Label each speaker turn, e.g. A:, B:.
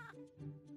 A: Ah!